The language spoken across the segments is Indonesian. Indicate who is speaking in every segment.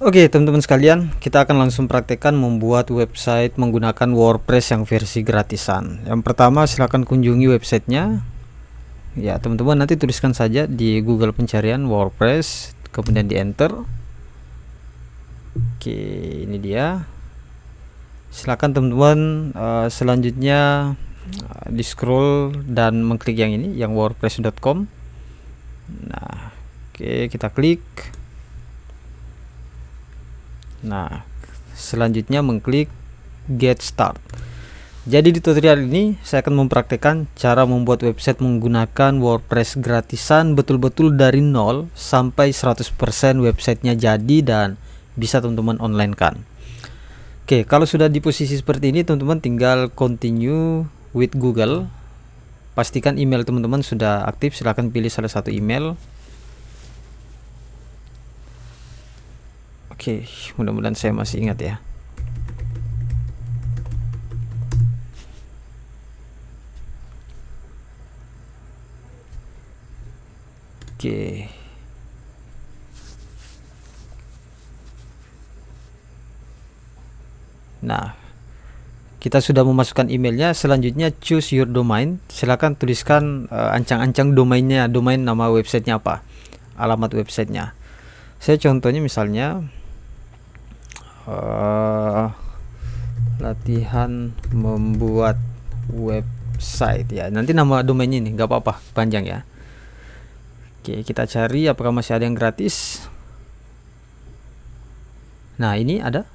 Speaker 1: Oke teman-teman sekalian kita akan langsung praktekkan membuat website menggunakan WordPress yang versi gratisan. Yang pertama silahkan kunjungi websitenya. Ya teman-teman nanti tuliskan saja di Google pencarian WordPress kemudian di enter. Oke ini dia. Silahkan teman-teman uh, selanjutnya uh, di scroll dan mengklik yang ini yang wordpress.com nah oke kita klik Nah, selanjutnya mengklik Get Start. Jadi di tutorial ini saya akan mempraktekkan cara membuat website menggunakan WordPress gratisan betul-betul dari nol sampai 100% websitenya jadi dan bisa teman-teman online kan. Oke, kalau sudah di posisi seperti ini teman-teman tinggal continue with Google. Pastikan email teman-teman sudah aktif, silahkan pilih salah satu email Oke, mudah-mudahan saya masih ingat ya. Oke. Nah, kita sudah memasukkan emailnya. Selanjutnya choose your domain. Silakan tuliskan eh, ancang-ancang uh, domainnya, domain nama websitenya apa, alamat websitenya. Saya contohnya misalnya uh, latihan membuat website ya. Nanti nama domainnya ini nggak apa-apa panjang ya. Oke kita cari apakah masih ada yang gratis. Nah ini ada.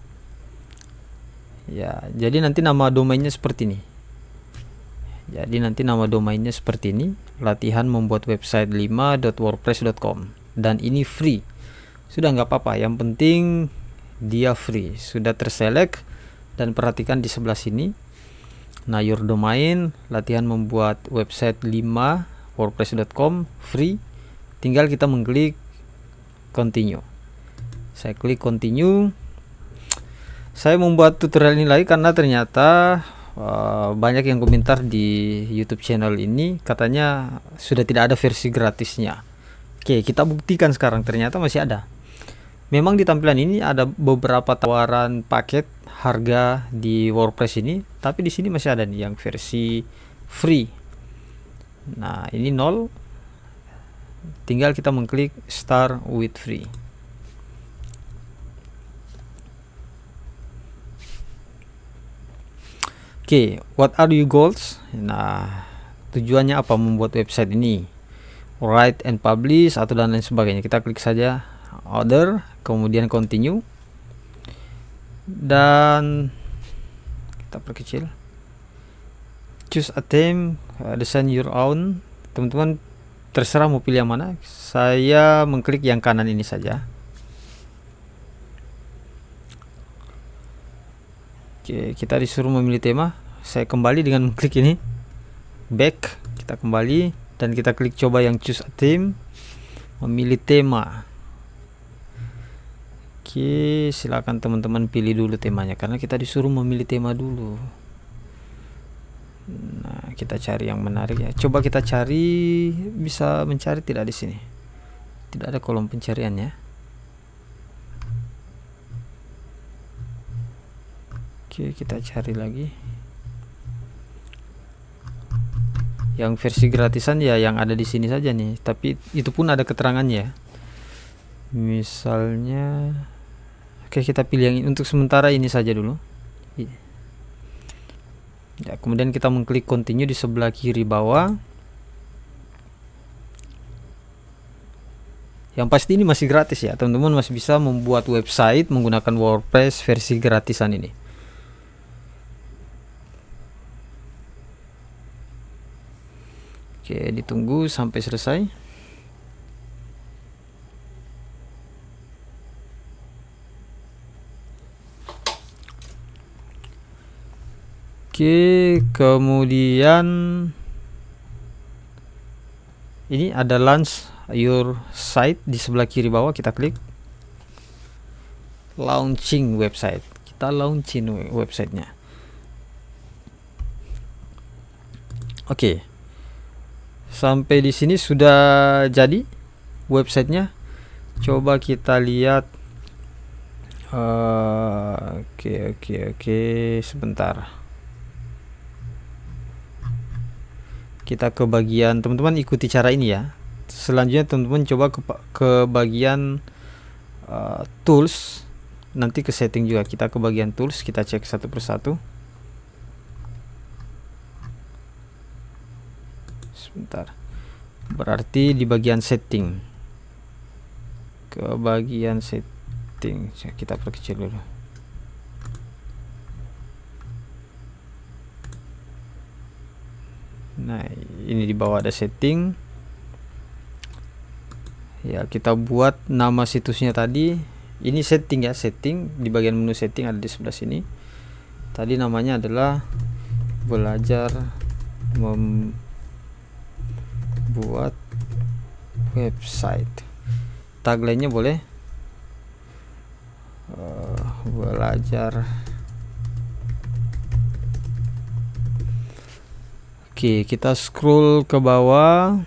Speaker 1: Ya jadi nanti nama domainnya seperti ini. Jadi nanti nama domainnya seperti ini latihan membuat website 5.wordpress.com dan ini free. Sudah nggak apa-apa yang penting dia free. Sudah terselect dan perhatikan di sebelah sini. Nah your domain latihan membuat website 5 wordpress.com free. Tinggal kita mengklik continue. Saya klik continue. Saya membuat tutorial ini lagi karena ternyata uh, banyak yang komentar di YouTube channel ini. Katanya sudah tidak ada versi gratisnya. Oke kita buktikan sekarang. Ternyata masih ada memang di tampilan ini ada beberapa tawaran paket harga di WordPress ini tapi di sini masih ada nih yang versi free. Nah ini nol. Tinggal kita mengklik start with free. Oke okay, what are your goals? Nah tujuannya apa membuat website ini? Write and publish atau dan lain sebagainya? Kita klik saja order kemudian continue. Dan kita perkecil. Choose a theme uh, design your own. Teman-teman terserah mau pilih yang mana. Saya mengklik yang kanan ini saja. Oke kita disuruh memilih tema. Saya kembali dengan mengklik ini. Back kita kembali. Dan kita klik coba yang choose a theme. Memilih tema Oke, silakan teman-teman pilih dulu temanya karena kita disuruh memilih tema dulu. Nah, kita cari yang menarik ya. Coba kita cari bisa mencari tidak di sini. Tidak ada kolom pencarian ya. Oke, kita cari lagi. Yang versi gratisan ya yang ada di sini saja nih, tapi itu pun ada keterangannya. Misalnya Oke kita pilih yang ini. Untuk sementara ini saja dulu. Ya kemudian kita mengklik continue di sebelah kiri bawah. Yang pasti ini masih gratis ya. Teman-teman masih bisa membuat website menggunakan WordPress versi gratisan ini. Oke ditunggu sampai selesai Oke, kemudian ini ada launch your site di sebelah kiri bawah kita klik launching website. Kita launching websitenya. Oke. Sampai di sini sudah jadi websitenya. Coba kita lihat oke oke oke sebentar kita ke bagian teman-teman ikuti cara ini ya. Selanjutnya teman-teman coba ke, ke bagian uh, tools. Nanti ke setting juga. Kita ke bagian tools kita cek satu persatu. Sebentar. Berarti di bagian setting. Ke bagian setting. Kita perkecil dulu nah ini di bawah ada setting. Ya kita buat nama situsnya tadi. Ini setting ya setting. Di bagian menu setting ada di sebelah sini. Tadi namanya adalah belajar membuat website. Tagline nya boleh uh, belajar Oke, kita scroll ke bawah.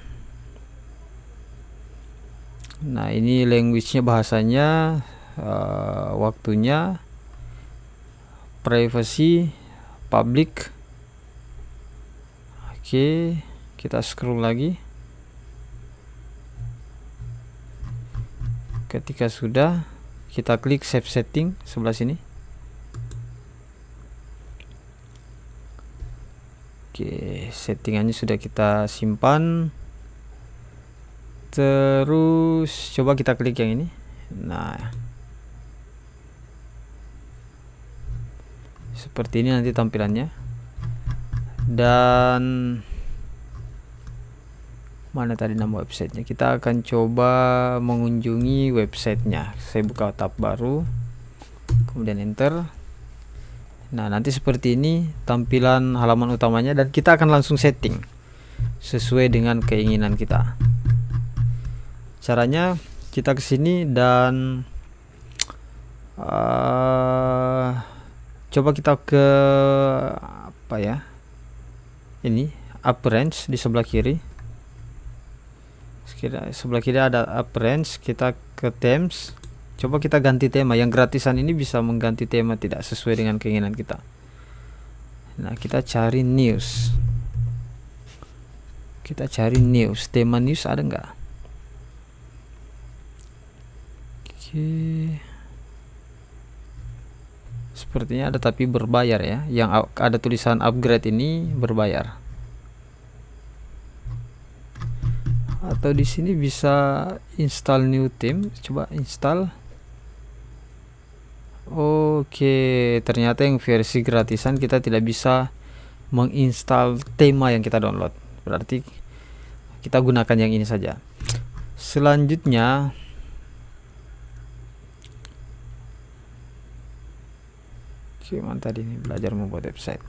Speaker 1: Nah, ini language-nya bahasanya, uh, waktunya, privacy, public. Oke, kita scroll lagi. Ketika sudah, kita klik save setting sebelah sini. Oke, settingannya sudah kita simpan. Terus coba kita klik yang ini. Nah. Seperti ini nanti tampilannya. Dan mana tadi nama websitenya kita akan coba mengunjungi websitenya saya buka tab baru kemudian enter Nah, nanti seperti ini tampilan halaman utamanya dan kita akan langsung setting sesuai dengan keinginan kita. Caranya kita ke sini dan uh, coba kita ke apa ya? Ini appearance di sebelah kiri. Sebelah kiri ada appearance, kita ke themes coba kita ganti tema. Yang gratisan ini bisa mengganti tema tidak sesuai dengan keinginan kita. Nah kita cari news. Kita cari news. Tema news ada nggak? Oke. Sepertinya ada tapi berbayar ya. Yang ada tulisan upgrade ini berbayar. Atau di sini bisa install new theme coba install Oke, ternyata yang versi gratisan kita tidak bisa menginstal tema yang kita download. Berarti kita gunakan yang ini saja. Selanjutnya Gimana tadi ini belajar membuat website.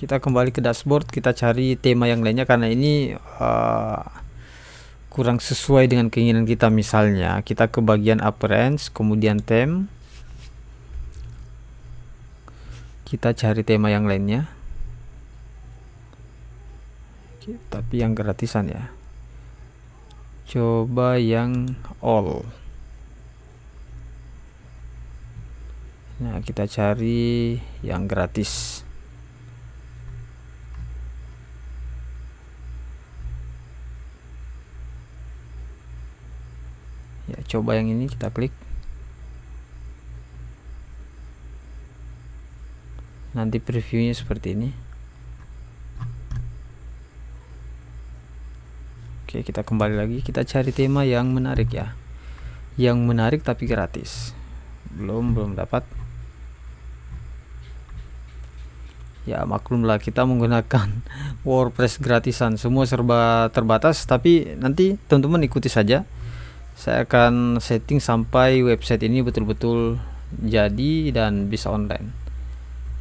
Speaker 1: Kita kembali ke dashboard, kita cari tema yang lainnya karena ini uh, kurang sesuai dengan keinginan kita. Misalnya kita ke bagian appearance kemudian theme kita cari tema yang lainnya. Tapi yang gratisan ya. Coba yang all. Nah kita cari yang gratis coba yang ini kita klik. Nanti previewnya seperti ini. Oke kita kembali lagi. Kita cari tema yang menarik ya. Yang menarik tapi gratis. Belum belum dapat. Ya maklumlah kita menggunakan WordPress gratisan. Semua serba terbatas tapi nanti teman-teman ikuti saja saya akan setting sampai website ini betul-betul jadi dan bisa online.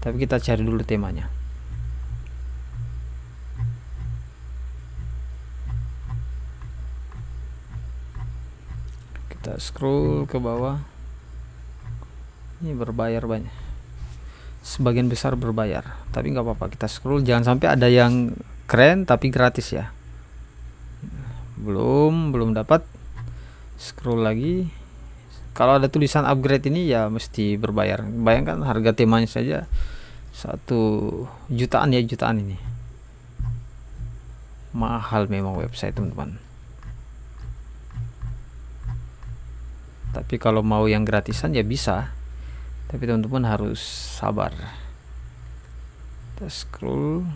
Speaker 1: Tapi kita cari dulu temanya. Kita scroll ke bawah. Ini berbayar banyak. Sebagian besar berbayar tapi nggak apa-apa kita scroll. Jangan sampai ada yang keren tapi gratis ya. Belum belum dapat scroll lagi. Kalau ada tulisan upgrade ini ya mesti berbayar. Bayangkan harga temanya saja. Satu jutaan ya jutaan ini. Mahal memang website teman-teman. Tapi kalau mau yang gratisan ya bisa. Tapi teman-teman harus sabar. Kita scroll.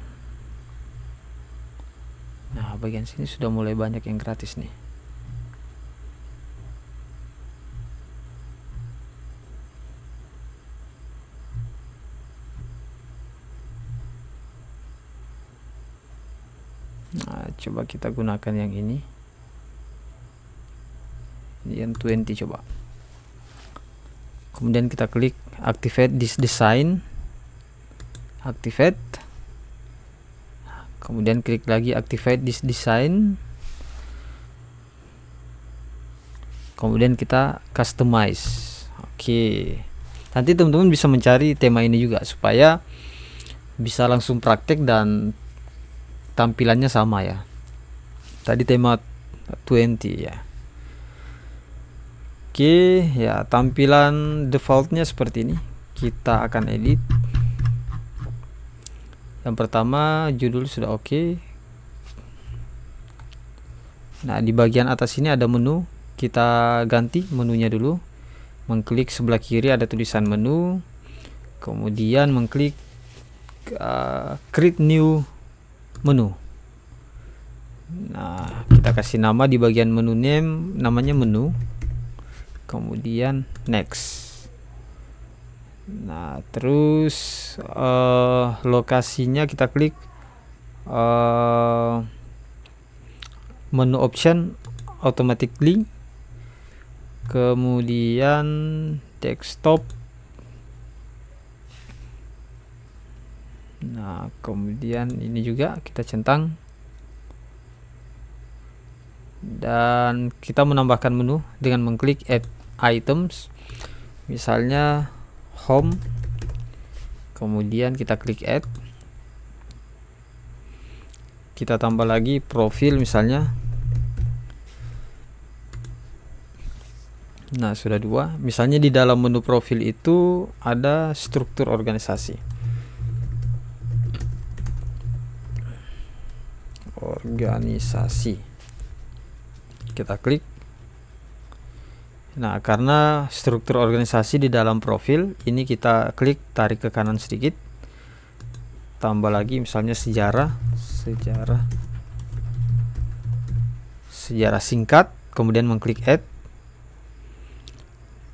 Speaker 1: Nah bagian sini sudah mulai banyak yang gratis nih Nah, coba kita gunakan yang ini. Ini yang 20 coba. Kemudian kita klik activate this design. Activate. Kemudian klik lagi activate this design. Kemudian kita customize. Oke. Nanti teman-teman bisa mencari tema ini juga supaya bisa langsung praktek dan tampilannya sama ya. Tadi tema 20 ya. Oke ya tampilan defaultnya seperti ini. Kita akan edit. Yang pertama judul sudah oke. Nah di bagian atas ini ada menu. Kita ganti menunya dulu. Mengklik sebelah kiri ada tulisan menu. Kemudian mengklik uh, create new menu. Nah kita kasih nama di bagian menu name namanya menu. Kemudian next. Nah terus uh, lokasinya kita klik uh, menu option automatically kemudian desktop Nah, kemudian ini juga kita centang. Dan kita menambahkan menu dengan mengklik add items. Misalnya home. Kemudian kita klik add. Kita tambah lagi profil misalnya. Nah sudah dua. Misalnya di dalam menu profil itu ada struktur organisasi organisasi. Kita klik. Nah karena struktur organisasi di dalam profil ini kita klik tarik ke kanan sedikit. Tambah lagi misalnya sejarah sejarah sejarah singkat kemudian mengklik add.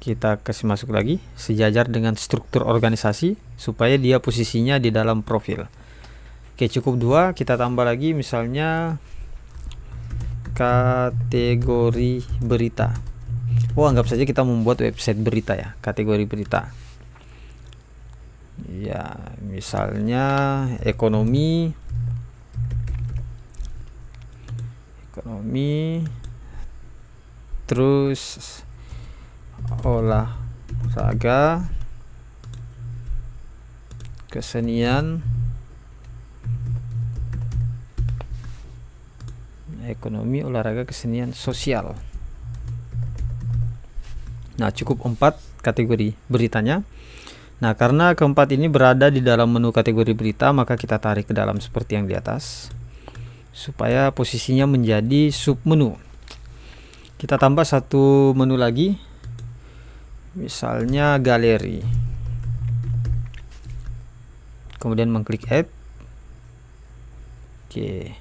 Speaker 1: Kita kasih masuk lagi sejajar dengan struktur organisasi supaya dia posisinya di dalam profil Oke cukup dua. Kita tambah lagi misalnya kategori berita. Oh anggap saja kita membuat website berita ya kategori berita. Ya misalnya ekonomi. Ekonomi terus olahraga kesenian ekonomi, olahraga, kesenian, sosial. Nah, cukup empat kategori beritanya. Nah, karena keempat ini berada di dalam menu kategori berita, maka kita tarik ke dalam seperti yang di atas supaya posisinya menjadi sub menu. Kita tambah satu menu lagi. Misalnya galeri. Kemudian mengklik add. Oke.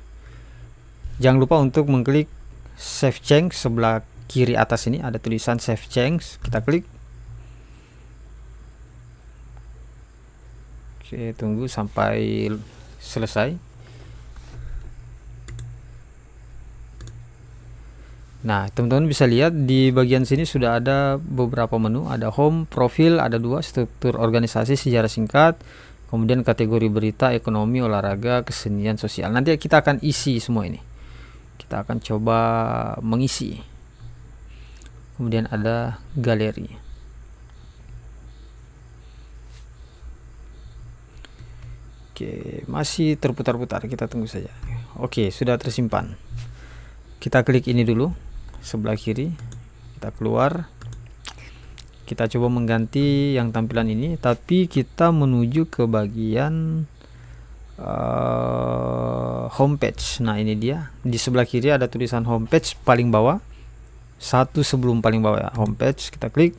Speaker 1: Jangan lupa untuk mengklik save change sebelah kiri atas ini ada tulisan save change. Kita klik. Oke, tunggu sampai selesai. Nah, teman-teman bisa lihat di bagian sini sudah ada beberapa menu, ada home, profil, ada dua, struktur organisasi, sejarah singkat, kemudian kategori berita, ekonomi, olahraga, kesenian, sosial. Nanti kita akan isi semua ini kita akan coba mengisi. Kemudian ada galeri. Oke masih terputar-putar. Kita tunggu saja. Oke sudah tersimpan. Kita klik ini dulu sebelah kiri. Kita keluar. Kita coba mengganti yang tampilan ini tapi kita menuju ke bagian uh, homepage nah ini dia. Di sebelah kiri ada tulisan homepage paling bawah. Satu sebelum paling bawah ya homepage kita klik.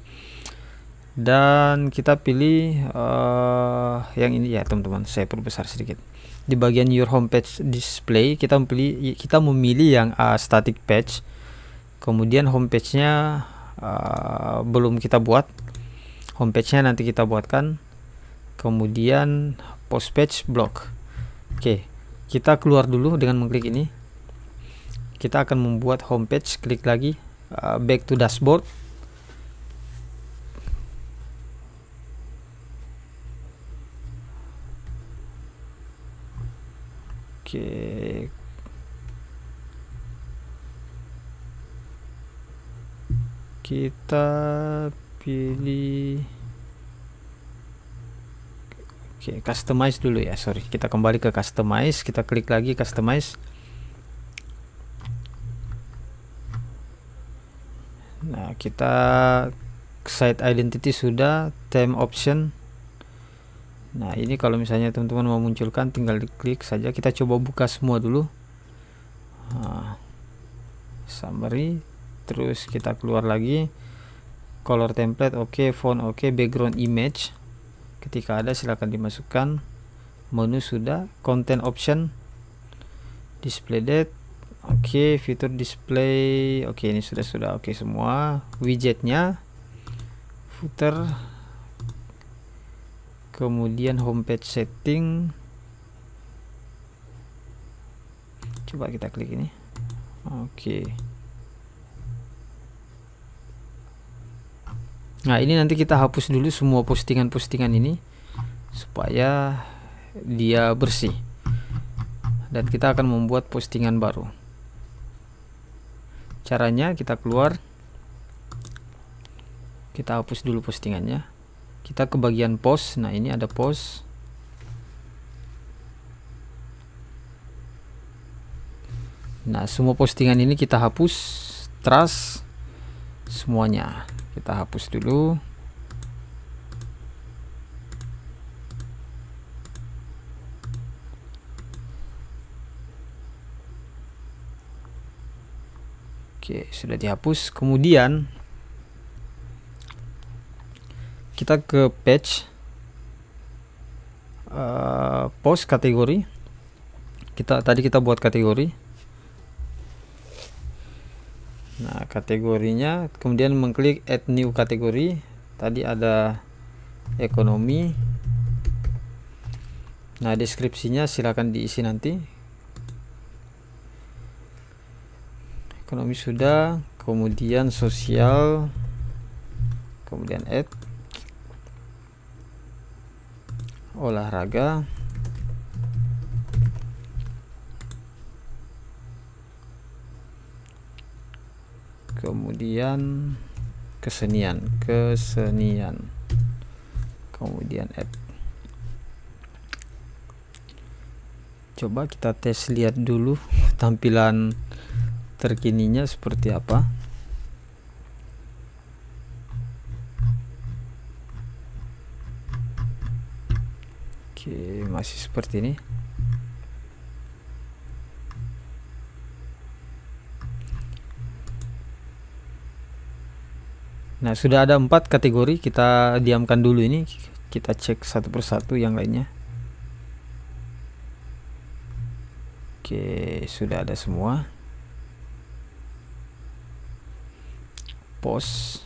Speaker 1: Dan kita pilih uh, yang ini ya teman-teman. Saya perbesar sedikit. Di bagian your homepage display kita memilih kita memilih yang uh, static page. Kemudian homepage-nya uh, belum kita buat. Homepage-nya nanti kita buatkan. Kemudian post page blog oke kita keluar dulu dengan mengklik ini. Kita akan membuat homepage klik lagi uh, back to dashboard. Oke. Kita pilih Oke, okay, customize dulu ya. Sorry, kita kembali ke customize, kita klik lagi customize. Nah, kita site identity sudah, theme option. Nah, ini kalau misalnya teman-teman mau munculkan tinggal diklik saja. Kita coba buka semua dulu. Nah, summary terus kita keluar lagi color template oke okay, font oke okay, background image ketika ada silahkan dimasukkan. Menu sudah. Content option. Display date. Oke okay, fitur display. Oke okay, ini sudah sudah. Oke okay, semua. Widgetnya. Footer. Kemudian homepage setting. Coba kita klik ini. Oke okay. Nah ini nanti kita hapus dulu semua postingan-postingan ini supaya dia bersih. Dan kita akan membuat postingan baru. Caranya kita keluar. Kita hapus dulu postingannya. Kita ke bagian post nah ini ada post nah semua postingan ini kita hapus. Trust semuanya kita hapus dulu Oke, sudah dihapus. Kemudian kita ke page uh, post kategori. Kita tadi kita buat kategori. nah kategorinya kemudian mengklik add new kategori tadi ada ekonomi. Nah deskripsinya silahkan diisi nanti. Ekonomi sudah kemudian sosial kemudian add olahraga kemudian kesenian kesenian. Kemudian app. Coba kita tes lihat dulu tampilan terkininya seperti apa. Oke masih seperti ini Nah, sudah ada empat kategori. Kita diamkan dulu ini. Kita cek satu persatu yang lainnya. Oke, sudah ada semua. Post.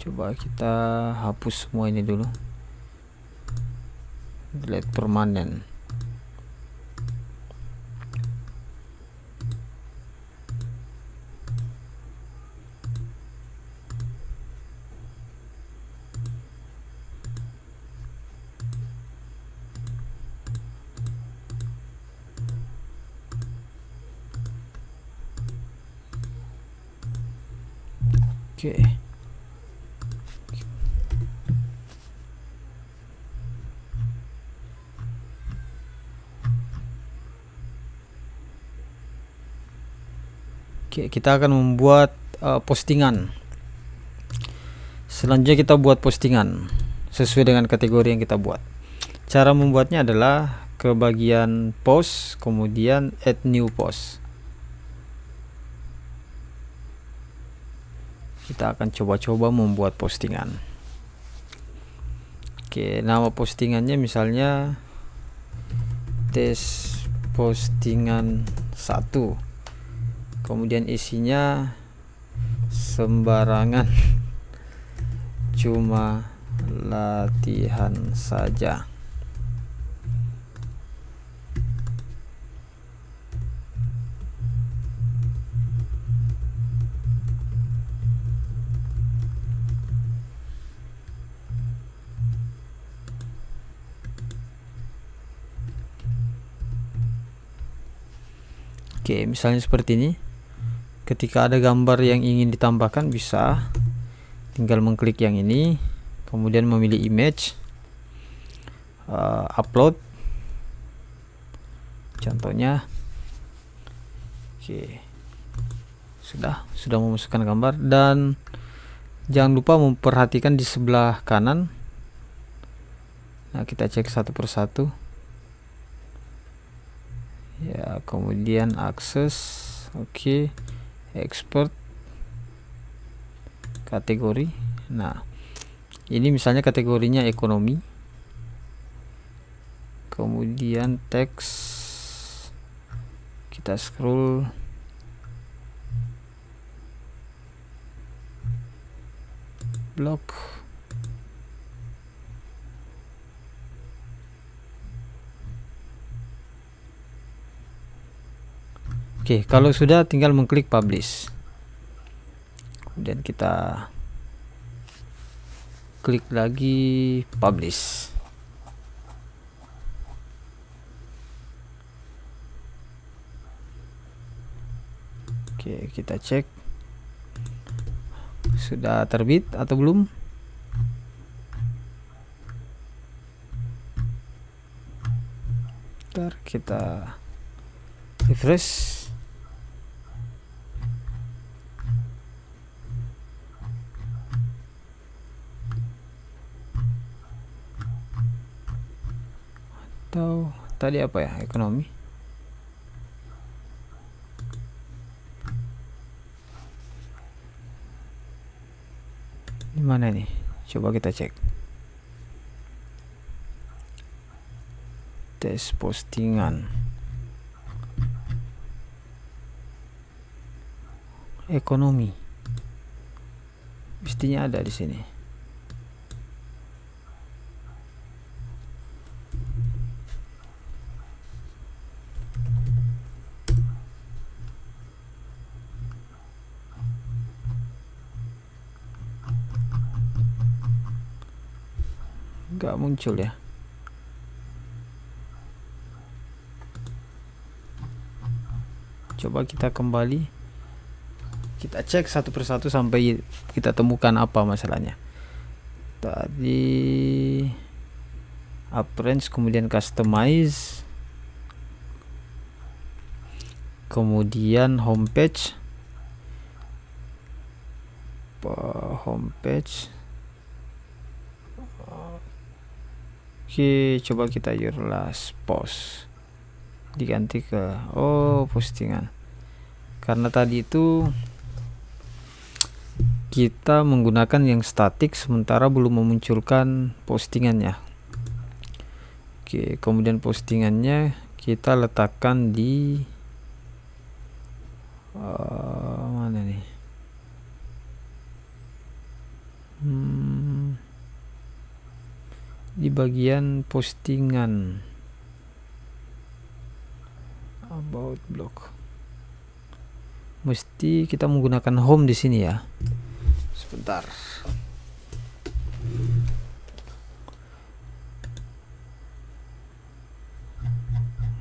Speaker 1: Coba kita hapus semua ini dulu. Delete permanen. Kita akan membuat uh, postingan. Selanjutnya kita buat postingan sesuai dengan kategori yang kita buat. Cara membuatnya adalah ke bagian post, kemudian add new post. Kita akan coba-coba membuat postingan. Oke, nama postingannya misalnya tes postingan satu kemudian isinya sembarangan cuma latihan saja Oke, misalnya seperti ini. Ketika ada gambar yang ingin ditambahkan bisa tinggal mengklik yang ini, kemudian memilih image, uh, upload. Contohnya, oke, sudah sudah memasukkan gambar dan jangan lupa memperhatikan di sebelah kanan. Nah, kita cek satu persatu ya kemudian akses oke okay. Export kategori. Nah ini misalnya kategorinya ekonomi. Kemudian teks kita scroll. Blok Oke, kalau sudah tinggal mengklik publish. Kemudian kita klik lagi publish. Oke, kita cek sudah terbit atau belum. Ntar kita refresh tadi apa ya? Ekonomi? Di mana nih coba kita cek. Tes postingan. Ekonomi. Mestinya ada di sini muncul ya. Coba kita kembali. Kita cek satu persatu sampai kita temukan apa masalahnya. Tadi appearance kemudian customize. Kemudian homepage homepage Oke, coba kita last post. Diganti ke oh, postingan. Karena tadi itu kita menggunakan yang statik sementara belum memunculkan postingannya. Oke, kemudian postingannya kita letakkan di uh, mana nih? Hmm di bagian postingan. About blog mesti kita menggunakan home di sini ya. Sebentar.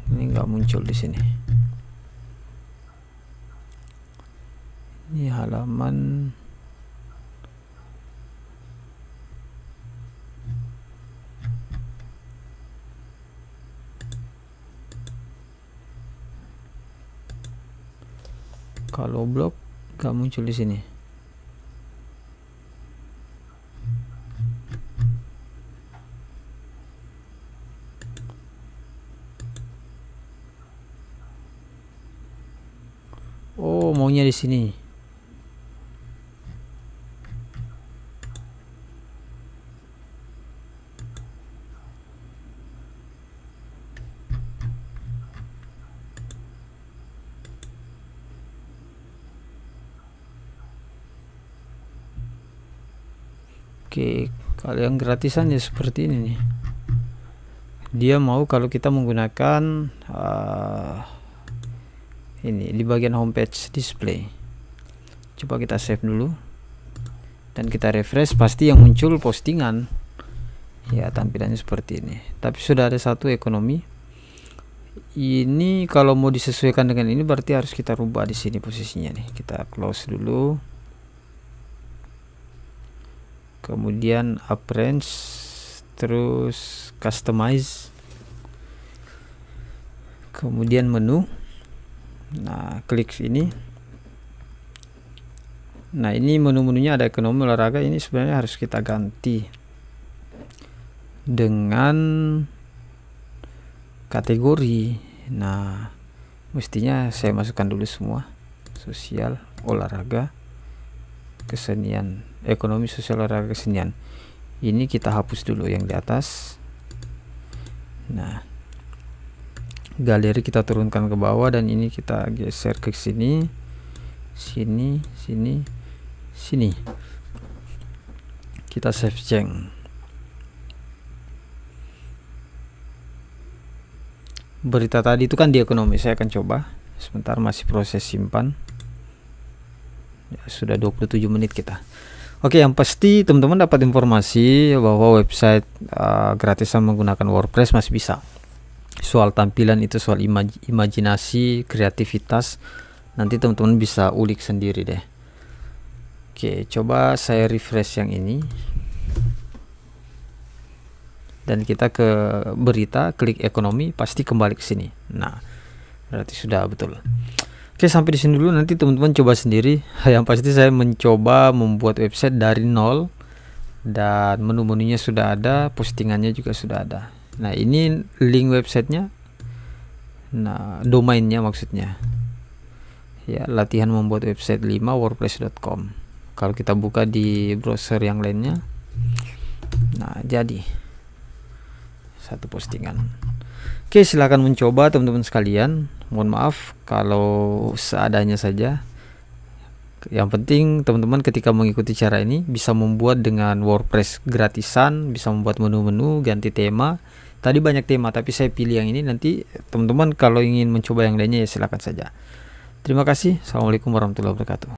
Speaker 1: Ini nggak muncul di sini. Ini halaman blog gak muncul di sini Oh, maunya di sini. Oke, kalau yang gratisan ya seperti ini nih. Dia mau kalau kita menggunakan uh, ini di bagian homepage display. Coba kita save dulu dan kita refresh pasti yang muncul postingan. Ya, tampilannya seperti ini. Tapi sudah ada satu ekonomi. Ini kalau mau disesuaikan dengan ini berarti harus kita rubah di sini posisinya nih. Kita close dulu kemudian appearance terus customize. Kemudian menu. Nah klik ini nah ini menu-menunya ada ekonomi olahraga. Ini sebenarnya harus kita ganti dengan kategori. Nah mestinya saya masukkan dulu semua. Sosial olahraga kesenian ekonomi sosial olahraga kesenian. Ini kita hapus dulu yang di atas. Nah galeri kita turunkan ke bawah dan ini kita geser ke sini sini sini sini. Kita save change berita tadi itu kan di ekonomi saya akan coba. Sebentar masih proses simpan. Ya, sudah 27 menit kita Oke yang pasti teman-teman dapat informasi bahwa website uh, gratisan menggunakan WordPress masih bisa. Soal tampilan itu soal imaj imajinasi kreativitas nanti teman-teman bisa ulik sendiri deh. Oke coba saya refresh yang ini. Dan kita ke berita klik ekonomi pasti kembali ke sini. Nah berarti sudah betul Oke sampai di sini dulu nanti teman-teman coba sendiri. Yang pasti saya mencoba membuat website dari nol dan menu-menunya sudah ada, postingannya juga sudah ada. Nah ini link websitenya, nah domainnya maksudnya. Ya latihan membuat website 5 wordpress.com. Kalau kita buka di browser yang lainnya, nah jadi satu postingan. Oke, silahkan mencoba teman-teman sekalian. Mohon maaf kalau seadanya saja. Yang penting teman-teman ketika mengikuti cara ini bisa membuat dengan WordPress gratisan, bisa membuat menu-menu, ganti tema. Tadi banyak tema tapi saya pilih yang ini. Nanti teman-teman kalau ingin mencoba yang lainnya ya silakan saja. Terima kasih. Assalamualaikum warahmatullahi wabarakatuh.